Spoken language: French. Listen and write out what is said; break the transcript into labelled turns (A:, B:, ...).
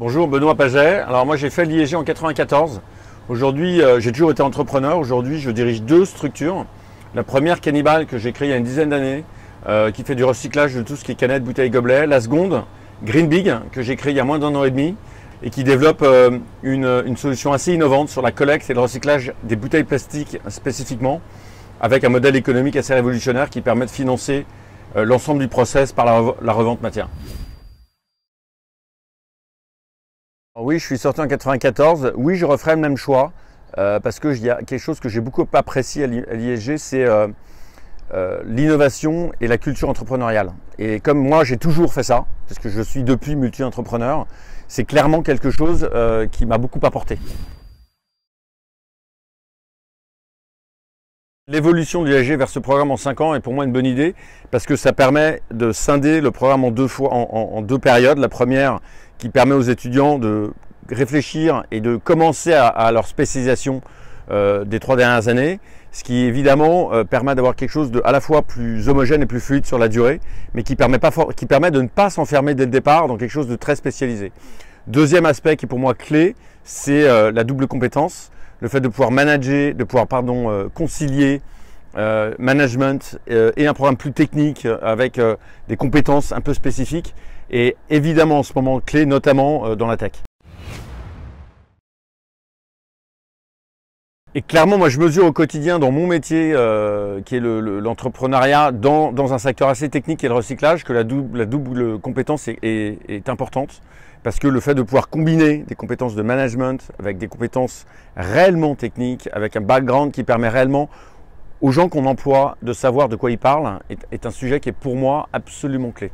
A: Bonjour, Benoît Paget. Alors moi j'ai fait l'IEG en 94. Aujourd'hui, euh, j'ai toujours été entrepreneur. Aujourd'hui, je dirige deux structures. La première, Cannibal, que j'ai créée il y a une dizaine d'années, euh, qui fait du recyclage de tout ce qui est canettes, bouteilles, gobelets. La seconde, Green Big, que j'ai créée il y a moins d'un an et demi et qui développe euh, une, solution assez innovante sur la collecte et le recyclage des bouteilles plastiques spécifiquement, avec un modèle économique assez révolutionnaire qui permet de financer l'ensemble du process par la revente matière. Oui, je suis sorti en 94. Oui, je referai le même choix euh, parce qu'il y a quelque chose que j'ai beaucoup apprécié à l'ISG, c'est euh, euh, l'innovation et la culture entrepreneuriale. Et comme moi, j'ai toujours fait ça, parce que je suis depuis multi-entrepreneur, c'est clairement quelque chose qui m'a beaucoup apporté. L'évolution de l'IAG vers ce programme en 5 ans est pour moi une bonne idée parce que ça permet de scinder le programme en deux, fois, en, deux périodes. La première qui permet aux étudiants de réfléchir et de commencer à, leur spécialisation euh, des trois dernières années, ce qui évidemment euh, permet d'avoir quelque chose de à la fois plus homogène et plus fluide sur la durée, mais qui permet, de ne pas s'enfermer dès le départ dans quelque chose de très spécialisé. Deuxième aspect qui est pour moi clé, c'est euh, la double compétence le fait de pouvoir manager, de pouvoir concilier management et un programme plus technique avec des compétences un peu spécifiques est évidemment en ce moment clé, notamment dans la tech. Et clairement, moi, je mesure au quotidien dans mon métier, qui est l'entrepreneuriat, dans, un secteur assez technique et le recyclage, que la double, compétence est, importante. Parce que le fait de pouvoir combiner des compétences de management avec des compétences réellement techniques, avec un background qui permet réellement aux gens qu'on emploie de savoir de quoi ils parlent, est un sujet qui est pour moi absolument clé.